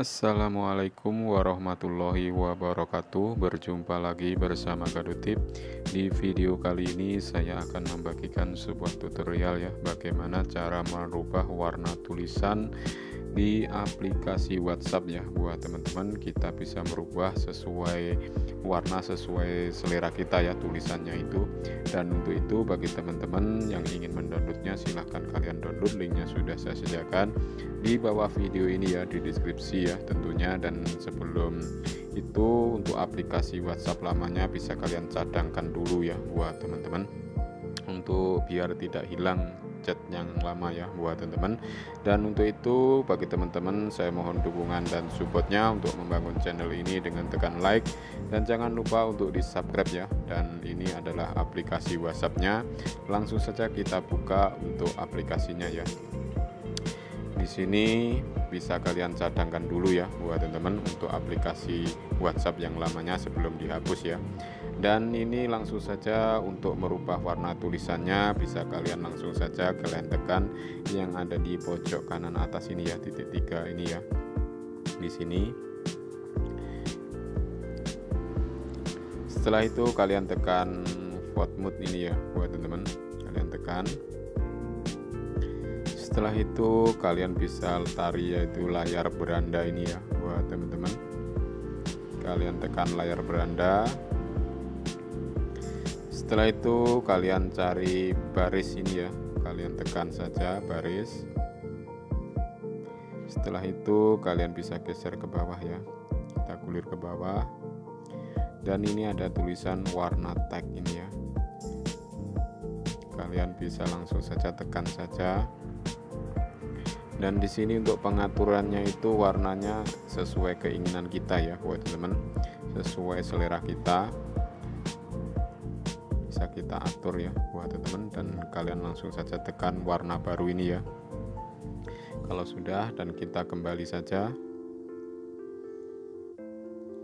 Assalamualaikum warahmatullahi wabarakatuh. Berjumpa lagi bersama Kadutip Di video kali ini saya akan membagikan sebuah tutorial ya Bagaimana cara merubah warna tulisan di aplikasi WhatsApp ya. Buat teman-teman kita bisa merubah sesuai warna sesuai selera kita ya tulisannya itu. Dan untuk itu bagi teman-teman yang ingin mendownloadnya silahkan kalian download linknya sudah saya sediakan di bawah video ini ya di deskripsi ya tentunya. Dan sebelum itu untuk aplikasi WhatsApp lamanya bisa kalian cadangkan dulu ya buat teman-teman. Untuk biar tidak hilang chat yang lama ya buat teman-teman. Dan untuk itu bagi teman-teman saya mohon dukungan dan supportnya untuk membangun channel ini dengan tekan like. Dan jangan lupa untuk di subscribe ya. Dan ini adalah aplikasi whatsappnya. Langsung saja kita buka untuk aplikasinya ya. Di sini bisa kalian cadangkan dulu ya buat teman-teman untuk aplikasi WhatsApp yang lamanya sebelum dihapus ya dan ini langsung saja untuk merubah warna tulisannya. Bisa kalian langsung saja kalian tekan yang ada di pojok kanan atas ini ya titik tiga ini ya. Di sini. Setelah itu kalian tekan vote mode ini ya buat teman-teman. Kalian tekan. Setelah itu kalian bisa tari yaitu layar beranda ini ya buat teman-teman. Kalian tekan layar beranda setelah itu kalian cari baris ini ya. Kalian tekan saja baris. Setelah itu kalian bisa geser ke bawah ya. Kita gulir ke bawah. Dan ini ada tulisan warna tag ini ya. Kalian bisa langsung saja tekan saja. Dan di sini untuk pengaturannya itu warnanya sesuai keinginan kita ya buat teman-teman. Sesuai selera kita bisa kita atur ya buat teman-teman dan kalian langsung saja tekan warna baru ini ya. Kalau sudah dan kita kembali saja.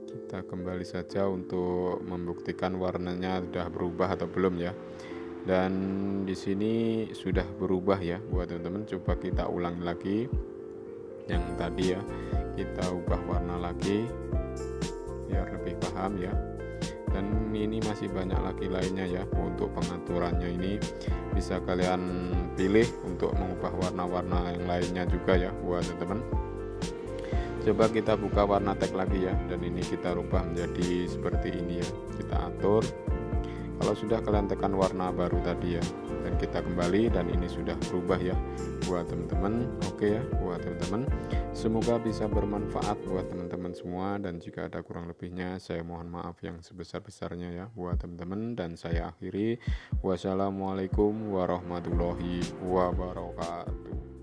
Kita kembali saja untuk membuktikan warnanya sudah berubah atau belum ya. Dan di sini sudah berubah ya buat teman-teman. Coba kita ulang lagi. Yang tadi ya kita ubah warna lagi biar lebih paham ya dan ini masih banyak lagi lainnya ya untuk pengaturannya ini. Bisa kalian pilih untuk mengubah warna-warna yang lainnya juga ya buat teman-teman. Coba kita buka warna tag lagi ya dan ini kita rubah menjadi seperti ini ya. Kita atur kalau sudah kalian tekan warna baru tadi ya dan kita kembali dan ini sudah berubah ya buat teman-teman. Oke ya buat teman-teman. Semoga bisa bermanfaat buat teman-teman semua dan jika ada kurang lebihnya saya mohon maaf yang sebesar-besarnya ya buat teman-teman dan saya akhiri. Wassalamualaikum warahmatullahi wabarakatuh